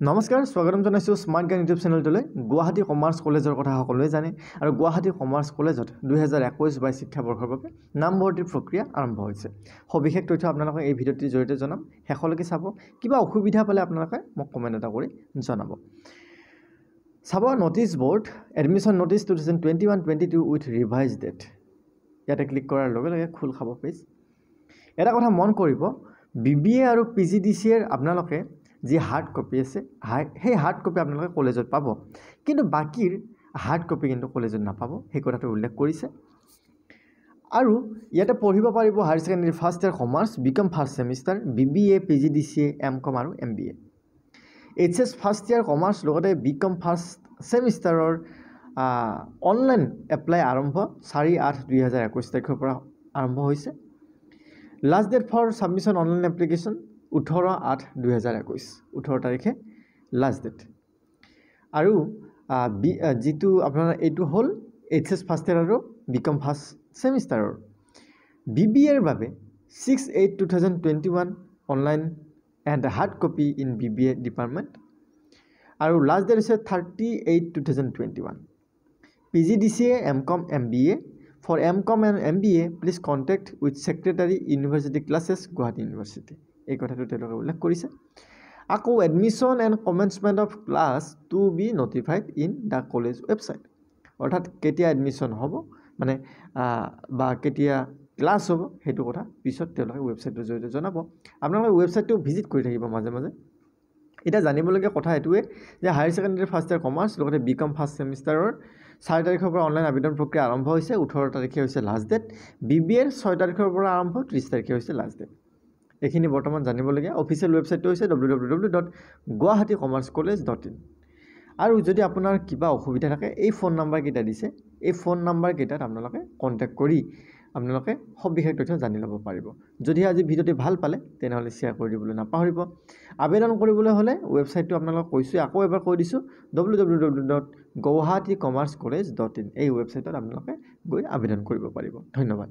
নমস্কাৰ স্বাগতম জনাইছোঁ স্মাৰ্ট জ্ঞান ইউটিউব চেনেলটোলৈ। গুৱাহাটী কমাৰ্চ কলেজৰ কথা সকলোৱে জানে আৰু গুৱাহাটী কমাৰ্চ কলেজত দুহেজাৰ একৈছ বাইছ শিক্ষাবৰ্ষৰ বাবে নামভৰ্তিৰ প্ৰক্ৰিয়া আৰম্ভ হৈছে। সবিশেষ তথ্য আপোনালোকে এই ভিডিঅ'টিৰ জৰিয়তে জনাম। শেষলৈকে চাব কিবা অসুবিধা পালে আপোনালোকে মোক কমেণ্ট এটা কৰি জনাব। চাব notice board admission notice two thousand twenty one twenty two with revise date ইয়াতে ক্লিক কৰাৰ লগে লগে খোল খাব পেজ এটা কথা মন কৰিব বি বি এ আৰু পি জি ডি চি এৰ আপোনালোকে যি হাৰ্ড কপি আছে সেই হাৰ্ড কপি আপোনালোকে কলেজত পাব। কিন্তু বাকীৰ হাৰ্ড কপি কিন্তু কলেজত নাপাব সেই কথাটো উল্লেখ কৰিছে। আৰু ইয়াতে পঢ়িব পাৰিব higher secondary first year commerce B com first semester B B A P G D C A M com আৰু M B A H S first year commerce লগতে বি কম ফাৰ্ষ্ট ছেমিষ্টাৰৰ অনলাইন এপ্লাই আৰম্ভ চাৰি আঠ দুই হাজাৰ একৈছ তাৰিখৰ পৰা আৰম্ভ হৈছে। Last date for submission online application ওঠৰ আঠ দুহেজাৰ একৈছ ওঠৰ তাৰিখে লাষ্ট ডেট আৰু বি যিটো আপোনাৰ এইটো হ'ল এইচ এছ ফাৰ্ষ্ট ইয়াৰ আৰু বি কম ফাৰ্ষ্ট ছেমিষ্টাৰৰ বি বি এৰ বাবে six eight two thousand twenty one online and hard copy in B B A department আৰু লাষ্ট ডেট হৈছে thirty eight two thousand twenty one P G D C A M com M B A for M com and M B A please contact with secretary university classes Guwahati university এই কথাটো তেওঁলোকে উল্লেখ কৰিছে। আকৌ admission and commencement of class to be notified in the college website অৰ্থাৎ কেতিয়া admission হ'ব মানে বা কেতিয়া ক্লাছ হ'ব সেইটো কথা পিছত তেওঁলোকে ৱেবছাইটটোৰ জৰিয়তে জনাব। আপোনালোকে ৱেবছাইটটো ভিজিট কৰি থাকিব মাজে মাজে। এতিয়া জানিবলগীয়া কথা এইটোৱে যে higher secondary first year commerce লগতে বি কম ফাৰ্ষ্ট ছেমিষ্টাৰৰ চাৰি তাৰিখৰ পৰা অনলাইন আবেদন প্ৰক্ৰিয়া আৰম্ভ হৈছে ওঠৰ তাৰিখে হৈছে লাষ্ট ডেট বি বি এৰ ছয় তাৰিখৰ পৰা আৰম্ভ ত্ৰিছ তাৰিখে হৈছে লাষ্ট ডেট এইখিনি বৰ্তমান জানিবলগীয়া। অফিচিয়েল ৱেবছাইটটো হৈছে W W W dot Guwahati commerce college dot in আৰু যদি আপোনাৰ কিবা অসুবিধা থাকে এই ফোন নাম্বাৰকেইটা দিছে এই ফোন নাম্বাৰকেইটাত আপোনালোকে কণ্টেক্ট কৰি আপোনালোকে সবিশেষ তথ্য জানি ল'ব পাৰিব। যদি আজি ভিডিঅ'টি ভাল পালে তেনেহ'লে শ্বেয়াৰ কৰি দিবলৈ নাপাহৰিব। আবেদন কৰিবলৈ হ'লে ৱেবছাইটটো আপোনালোকক কৈছোঁ আকৌ এবাৰ কৈ দিছোঁ W W W dot Guwahati commerce college dot in এই ৱেবছাইটত আপোনালোকে গৈ আবেদন কৰিব পাৰিব। ধন্যবাদ।